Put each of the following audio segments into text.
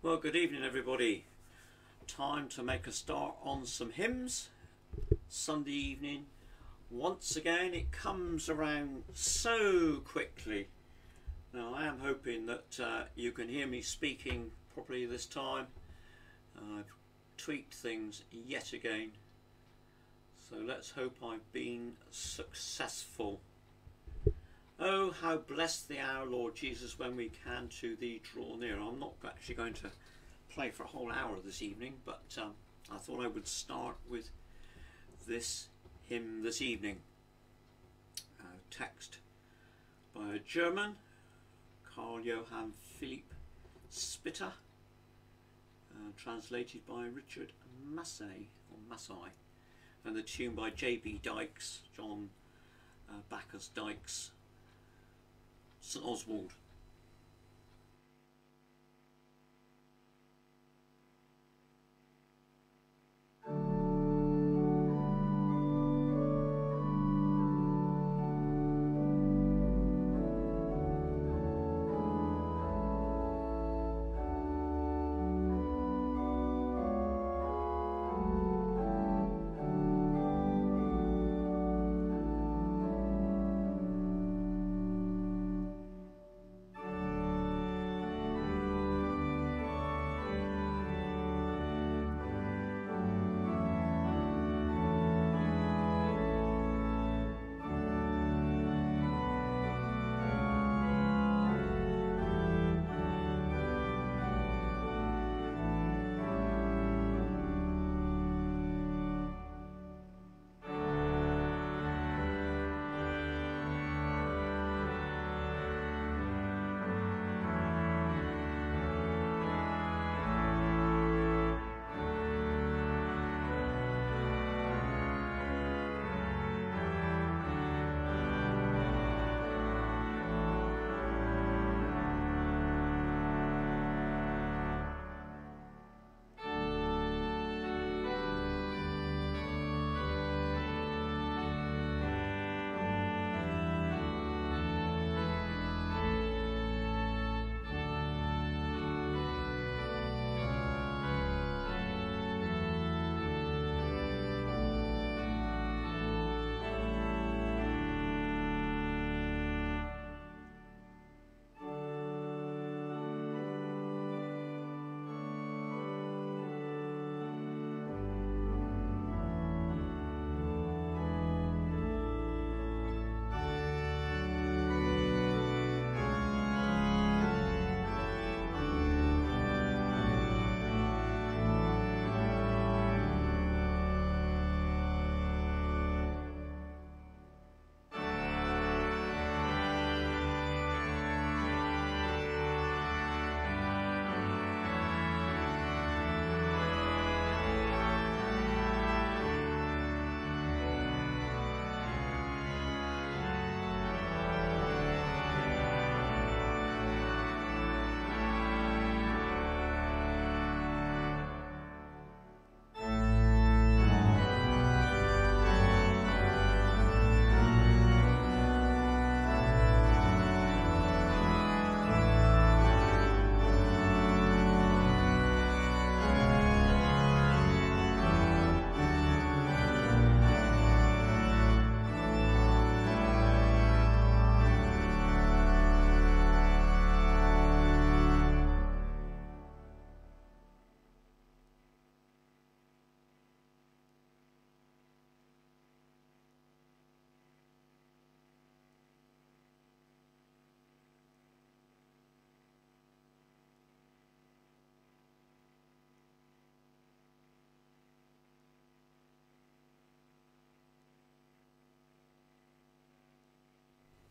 Well, good evening, everybody. Time to make a start on some hymns. Sunday evening. Once again, it comes around so quickly. Now, I am hoping that uh, you can hear me speaking properly this time. I've tweaked things yet again. So let's hope I've been successful. Oh, how blessed the hour, Lord Jesus, when we can to thee draw near. I'm not actually going to play for a whole hour this evening, but um, I thought I would start with this hymn this evening. A text by a German, Karl Johann Philipp Spitta, uh, translated by Richard Massey, or Massey, and the tune by J.B. Dykes, John uh, Bacchus Dykes, St Oswald.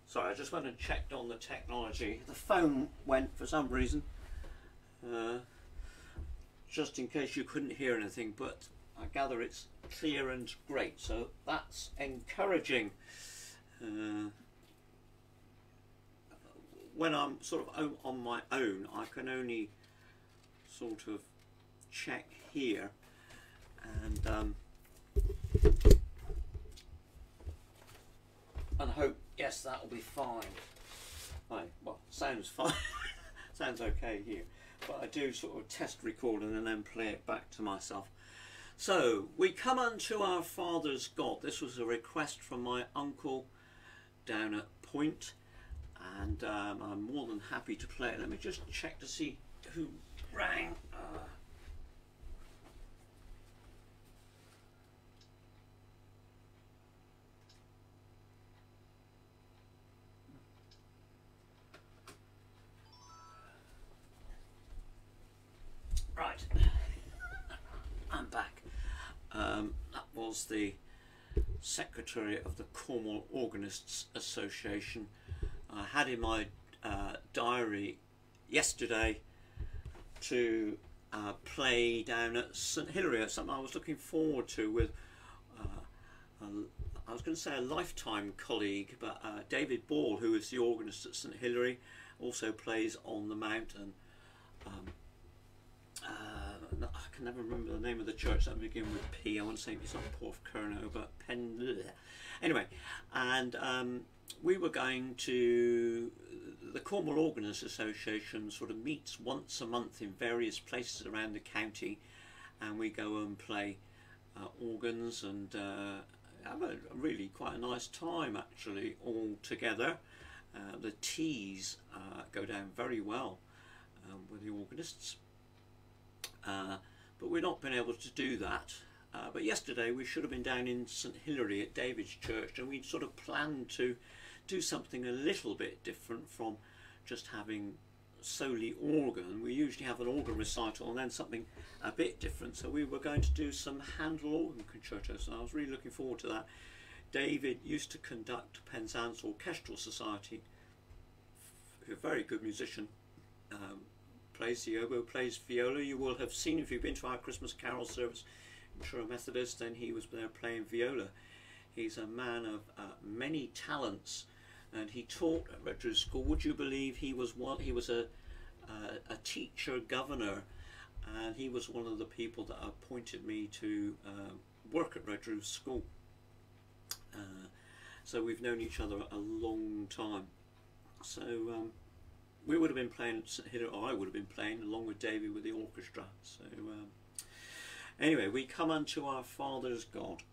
Sorry, I just went and checked on the technology. The phone went for some reason, uh, just in case you couldn't hear anything, but I gather it's clear and great, so that's encouraging. Uh, when I'm sort of on my own, I can only sort of check here and um, and hope Yes, that'll be fine. Right, well, sounds fine. sounds okay here. but I do sort of test recording and then play it back to myself. So, we come unto our Father's God. This was a request from my uncle down at Point, and um, I'm more than happy to play it. Let me just check to see who rang. Uh, Right, I'm back. Um, that was the secretary of the Cornwall Organists Association. I had in my uh, diary yesterday to uh, play down at St Hilary. It's something I was looking forward to with, uh, a, I was going to say a lifetime colleague, but uh, David Ball, who is the organist at St Hilary, also plays on the mountain. Um, can never remember the name of the church that begins with P. I want to say it's not Porthcurno, but Pen. Bleh. Anyway, and um, we were going to the Cornwall Organists Association. Sort of meets once a month in various places around the county, and we go and play uh, organs and uh, have a really quite a nice time actually all together. Uh, the teas uh, go down very well um, with the organists. Uh, but we've not been able to do that. Uh, but yesterday we should have been down in St Hilary at David's Church and we'd sort of planned to do something a little bit different from just having solely organ. We usually have an organ recital and then something a bit different. So we were going to do some Handel organ concertos and I was really looking forward to that. David used to conduct Penzance Orchestral Society, a very good musician. Um, plays the oboe, plays viola. You will have seen if you've been to our Christmas carol service in Truro Methodist, then he was there playing viola. He's a man of uh, many talents, and he taught at Redruth School. Would you believe he was one? He was a uh, a teacher governor, and he was one of the people that appointed me to uh, work at Redruth School. Uh, so we've known each other a long time. So. Um, we would have been playing or I would have been playing along with Davy with the orchestra. So um, anyway, we come unto our Father's God.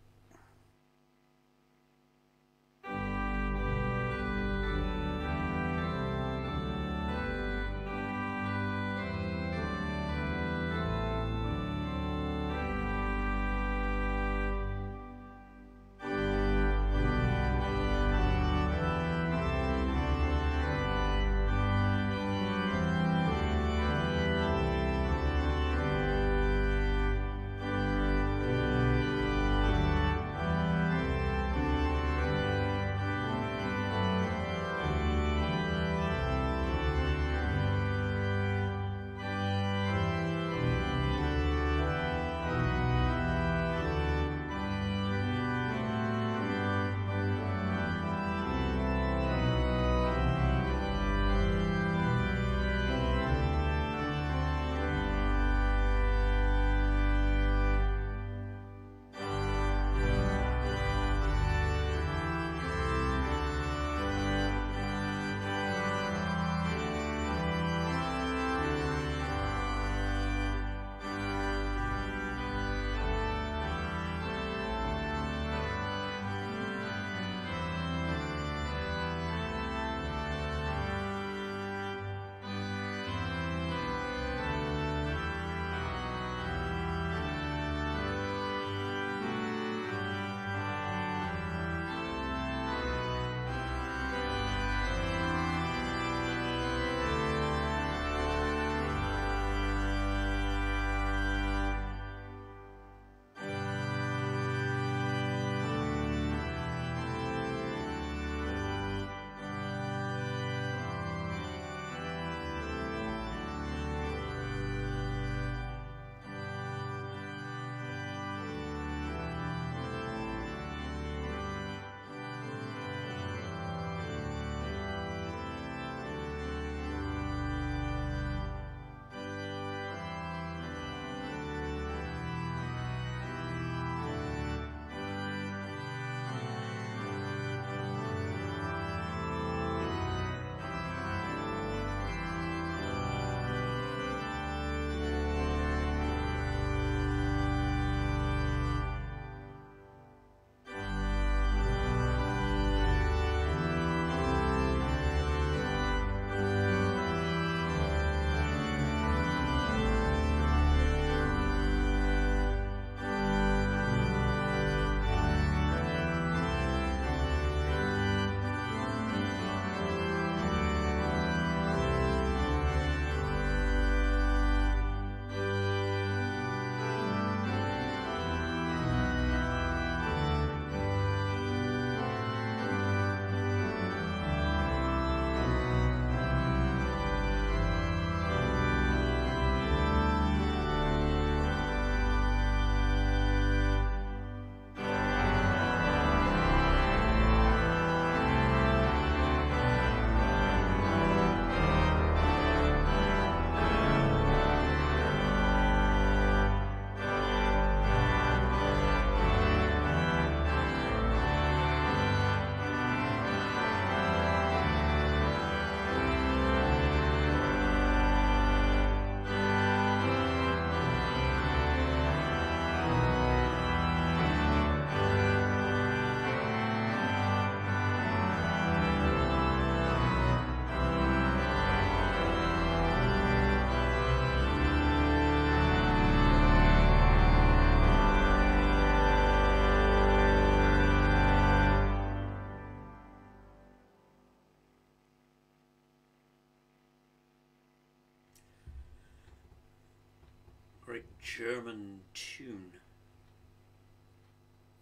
German tune.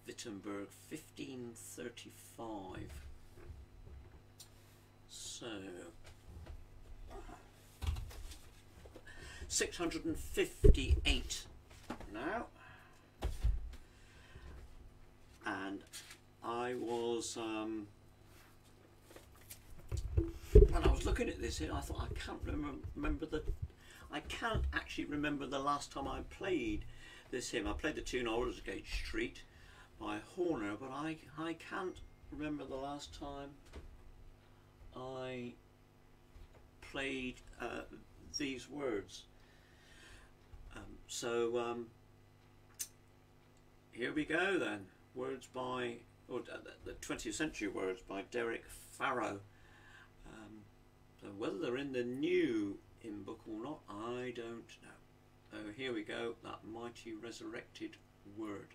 Wittenberg 1535. So 658 now. And I was um, when I was looking at this, I thought I can't remember, remember the I can't actually remember the last time I played this hymn. I played the tune Aldersgate Street by Horner, but I, I can't remember the last time I played uh, these words. Um, so um, here we go then. Words by, or uh, the 20th century words by Derek Farrow. Um, so whether they're in the new hymn book or not, I don't know. So here we go, that mighty resurrected word.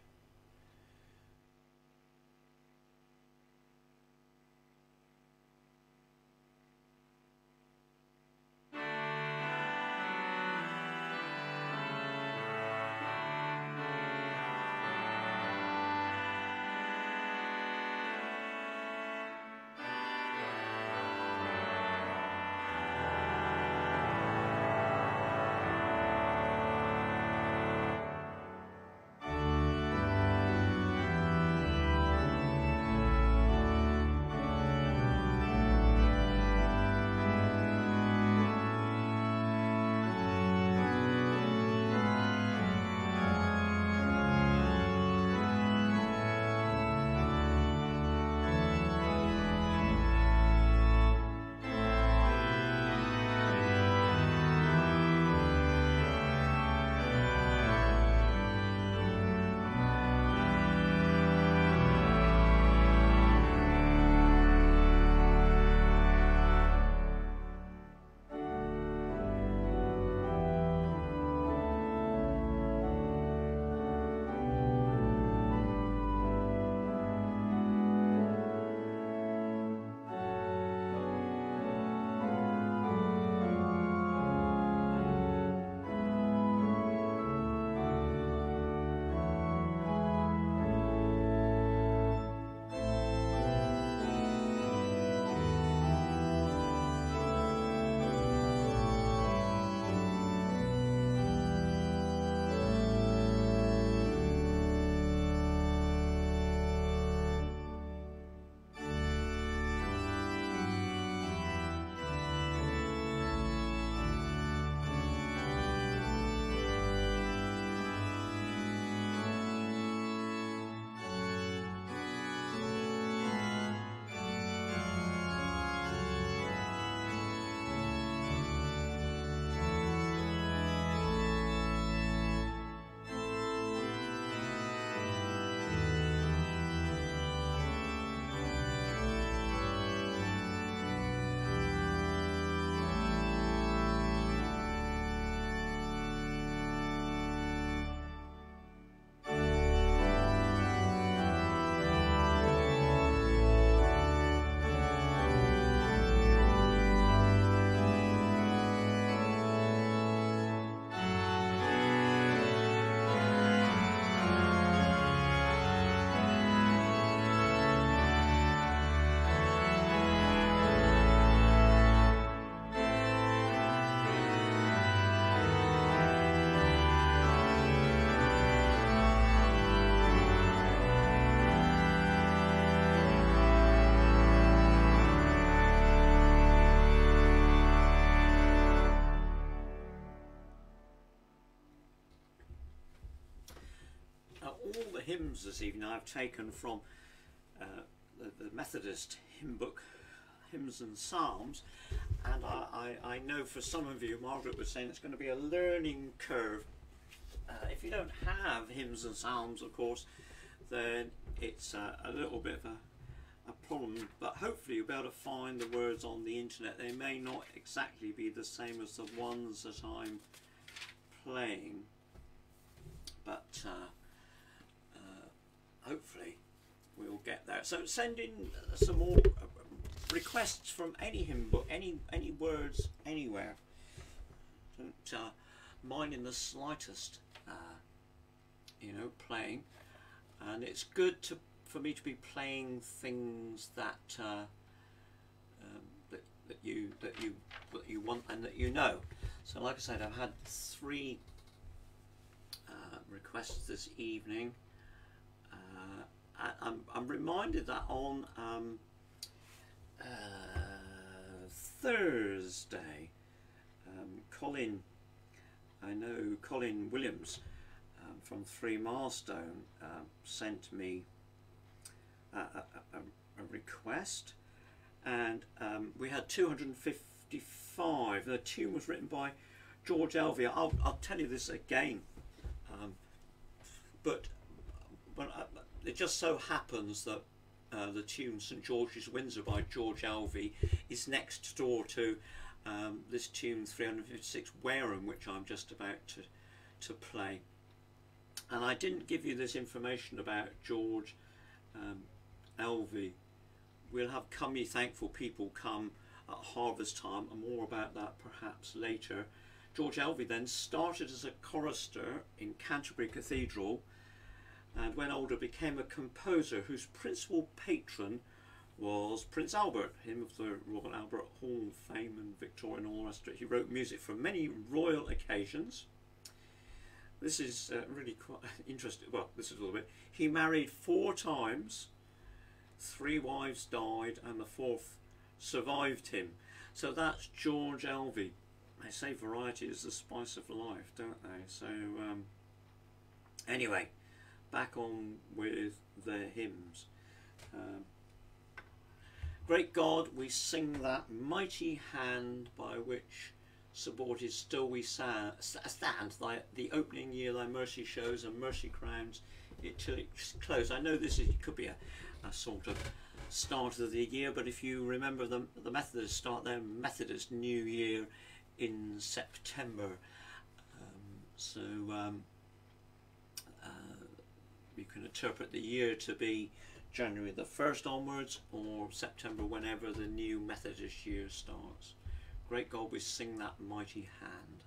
Hymns this evening I've taken from uh, the, the, Methodist hymn book, Hymns and Psalms, and I, I, I, know for some of you, Margaret was saying it's going to be a learning curve. Uh, if you don't have hymns and psalms, of course, then it's uh, a little bit of a, a problem, but hopefully you'll be able to find the words on the internet. They may not exactly be the same as the ones that I'm playing, but uh, hopefully we'll get there. So send in some more uh, requests from any hymn book, any any words anywhere. Don't uh, minding the slightest, uh, you know, playing. And it's good to for me to be playing things that uh, um, that, that you that you that you want and that you know. So, like I said, I've had three uh, requests this evening. Uh, I, I'm I'm reminded that on um, uh, Thursday, um, Colin, I know Colin Williams um, from Threemilestone uh, sent me a, a, a, request, and um, we had 255. The tune was written by George Elvey. I'll, I'll tell you this again, um, but but uh, it just so happens that uh, the tune St George's Windsor by George Elvey is next door to um, this tune 356 Wareham, which I'm just about to to play. And I didn't give you this information about George um, Elvey. We'll have Come Ye Thankful People come at harvest time, and more about that perhaps later. George Elvey then started as a chorister in Canterbury Cathedral and when older became a composer whose principal patron was Prince Albert, him of the Royal Albert Hall of Fame and Victoria and all the rest of it. He wrote music for many royal occasions. This is uh, really quite interesting. Well, this is a little bit. He married four times, three wives died, and the fourth survived him. So that's George Elvey. They say variety is the spice of life, don't they? So, um, anyway, back on with their hymns. Um, Great God, we sing that mighty hand by which supported still we stand, thy, the opening year thy mercy shows and mercy crowns it till it's close. I know this is, could be a, a sort of start of the year, but if you remember the, the Methodists start their Methodist New Year in September. Um, so um, you can interpret the year to be January the 1st onwards or September whenever the new Methodist year starts. Great God, we sing that mighty hand.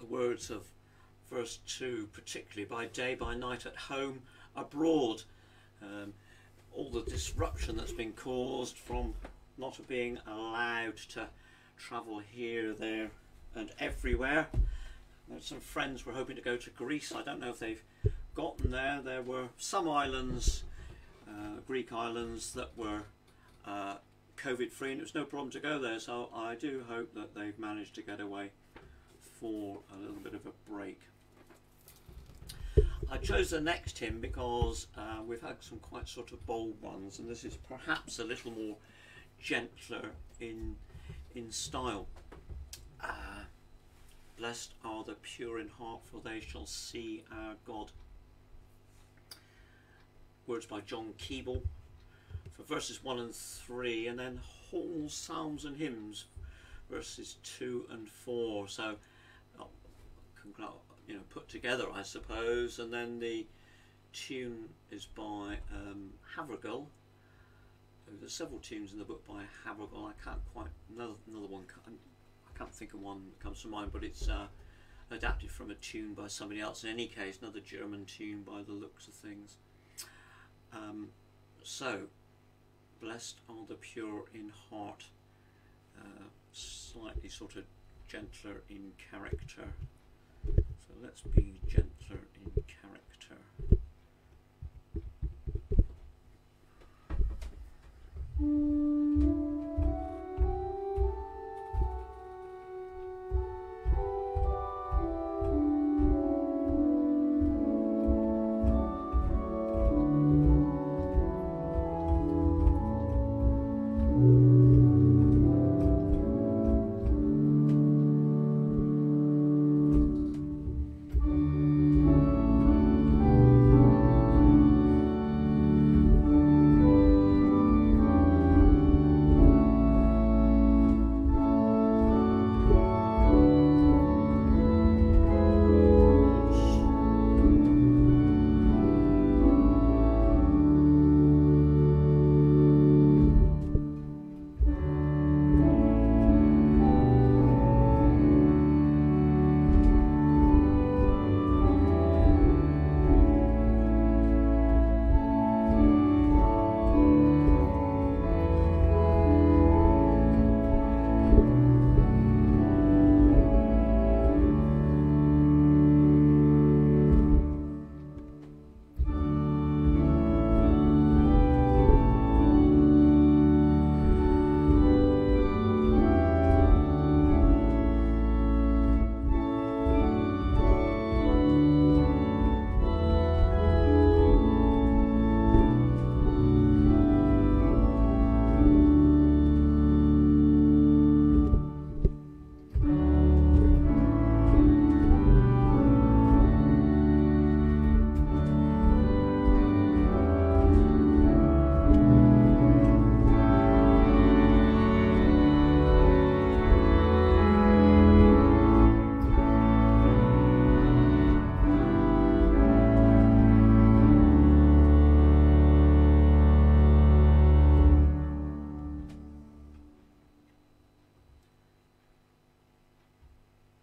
The words of verse 2, particularly by day, by night, at home, abroad. Um, all the disruption that's been caused from not being allowed to travel here, there, and everywhere. Some friends were hoping to go to Greece. I don't know if they've gotten there. There were some islands, uh, Greek islands, that were uh, COVID free, and it was no problem to go there. So I do hope that they've managed to get away for a little bit of a break. I chose the next hymn because uh, we've had some quite sort of bold ones, and this is perhaps a little more gentler in in style. Uh, Blessed are the pure in heart, for they shall see our God. Words by John Keble for verses 1 and 3, and then whole psalms and hymns, verses 2 and 4. So, you know, put together, I suppose, and then the tune is by um, Havergal. There's several tunes in the book by Havergal. I can't quite another another one. I can't think of one that comes to mind, but it's uh, adapted from a tune by somebody else. In any case, another German tune by the looks of things. Um, so, blessed are the pure in heart, uh, slightly sort of gentler in character. So let's be gentler in character.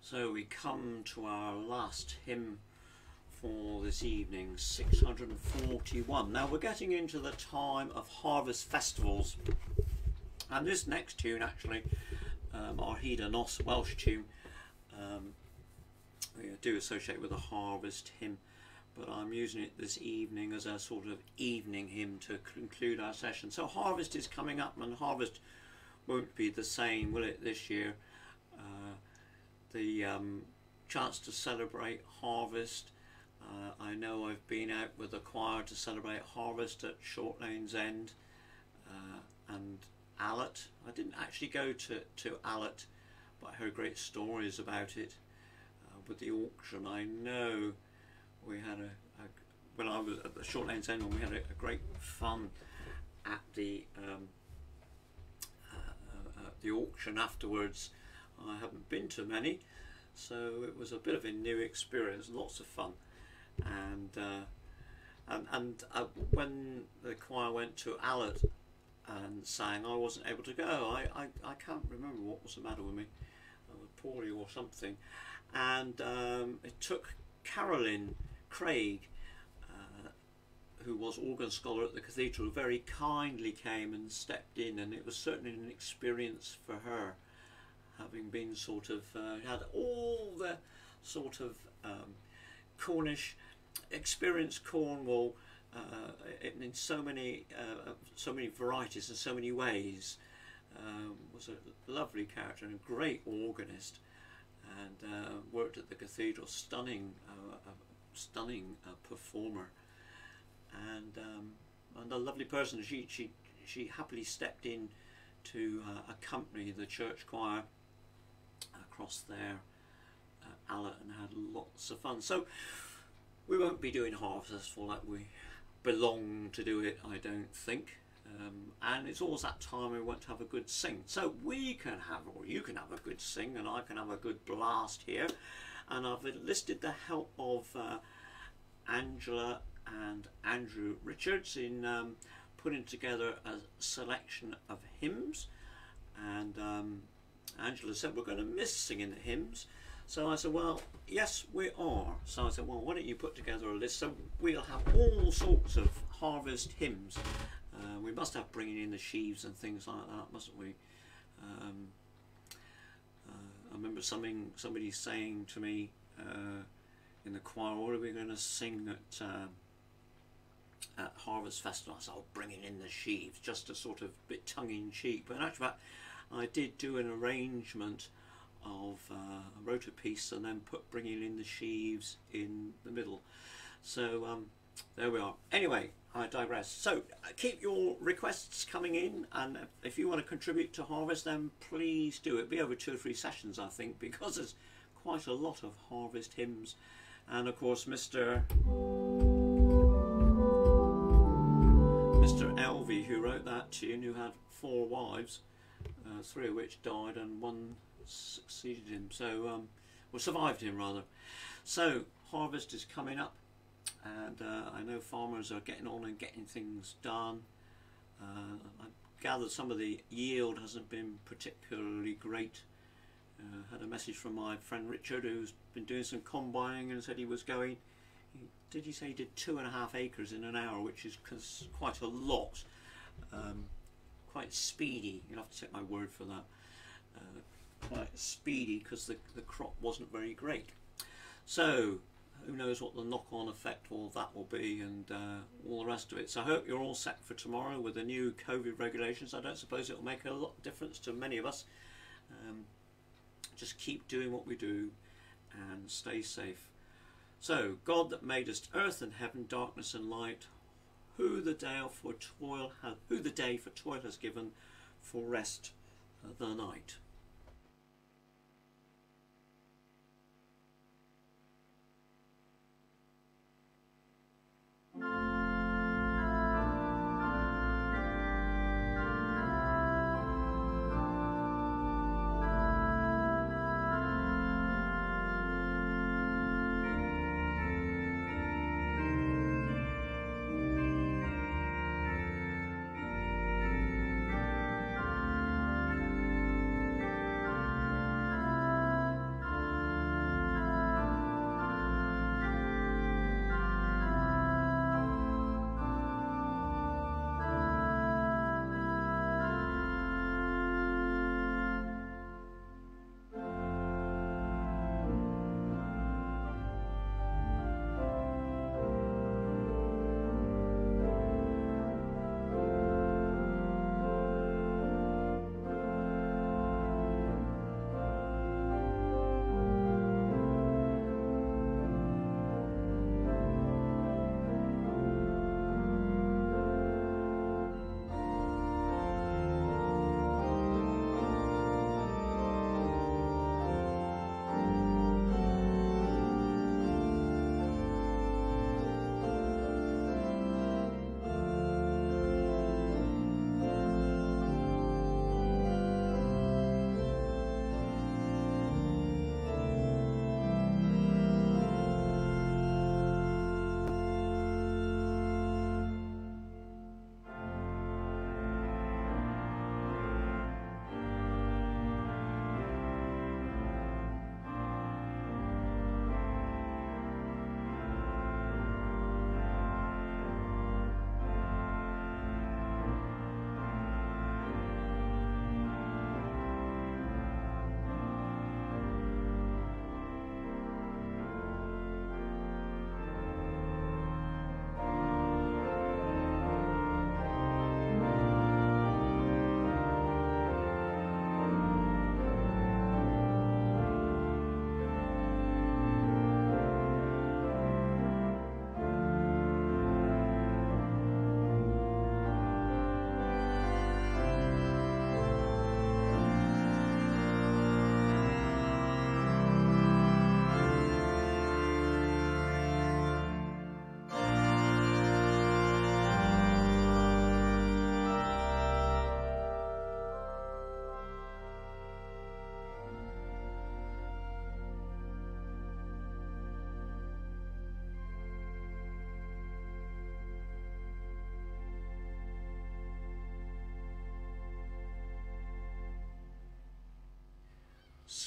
So we come to our last hymn for this evening, 641. Now we're getting into the time of harvest festivals. And this next tune, actually, um, Ar Hyd y Nos Welsh tune, um, we do associate with a harvest hymn, but I'm using it this evening as a sort of evening hymn to conclude our session. So harvest is coming up, and harvest won't be the same, will it, this year? Uh, the um, chance to celebrate harvest. Uh, I know I've been out with the choir to celebrate harvest at Shortlanesend uh, and Allet. I didn't actually go to, to Allet, but I heard great stories about it uh, with the auction. I know we had a, a, when I was at the Shortlanesend, we had a, a great fun at the um, uh, uh, the auction afterwards I haven't been to many, so it was a bit of a new experience, lots of fun. And uh, and, and uh, when the choir went to Allet and sang, I wasn't able to go. I, I, I can't remember what was the matter with me. I was poorly or something, and um, it took Carolyn Craig, uh, who was organ scholar at the cathedral, very kindly came and stepped in, and it was certainly an experience for her, having been sort of uh, had all the sort of um, Cornish experience, Cornwall. Uh, in, so many uh, so many varieties and so many ways. Um, was a lovely character and a great organist and uh, worked at the cathedral stunning uh, stunning uh, performer. And um, and a lovely person. She she she happily stepped in to accompany the church choir across there uh, Allet and had lots of fun so we won't be doing Harvest Festival like we belong to do it I don't think um, and it's always that time we want to have a good sing. So we can have, or you can have a good sing, and I can have a good blast here. And I've enlisted the help of uh, Angela and Andrew Richards in um, putting together a selection of hymns. And um, Angela said, We're going to miss singing the hymns. So I said, Well, yes, we are. So I said, Well, why don't you put together a list? So we'll have all sorts of harvest hymns uh, we must have bringing in the sheaves and things like that, mustn't we? Um, uh, I remember something somebody saying to me uh, in the choir, "What are we going to sing at um, at Harvest Festival?" I said, "Oh, bringing in the sheaves," just a sort of bit tongue in cheek. But in actual fact, I did do an arrangement of uh, a piece and then put bringing in the sheaves in the middle. So um, there we are. Anyway, I digress. So uh, keep your requests coming in, and if you want to contribute to Harvest, then please do. It'll be over two or three sessions, I think, because there's quite a lot of Harvest hymns, and of course, Mr. Mr. Elvey, who wrote that tune, who had four wives, uh, three of which died, and one succeeded him. So, um, well, survived him rather. So, Harvest is coming up and uh, I know farmers are getting on and getting things done. Uh, I gather some of the yield hasn't been particularly great. Uh, had a message from my friend Richard who's been doing some combining and said he was going. He, did he say he did two and a half acres in an hour, which is quite a lot. Um, quite speedy. You'll have to take my word for that. Uh, quite speedy because the the crop wasn't very great. So who knows what the knock-on effect all that will be and uh, all the rest of it. So I hope you're all set for tomorrow with the new COVID regulations. I don't suppose it will make a lot of difference to many of us. Um, just keep doing what we do and stay safe. So, God that madest earth and heaven, darkness and light, who the day for toil has, who the day for toil has given, for rest uh, the night.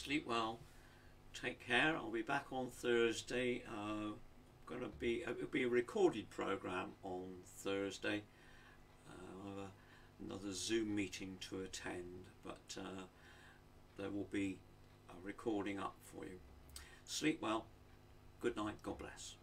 Sleep well. Take care. I'll be back on Thursday. Uh, going to be it'll be a recorded program on Thursday. Uh, another Zoom meeting to attend, but uh, there will be a recording up for you. Sleep well. Good night. God bless.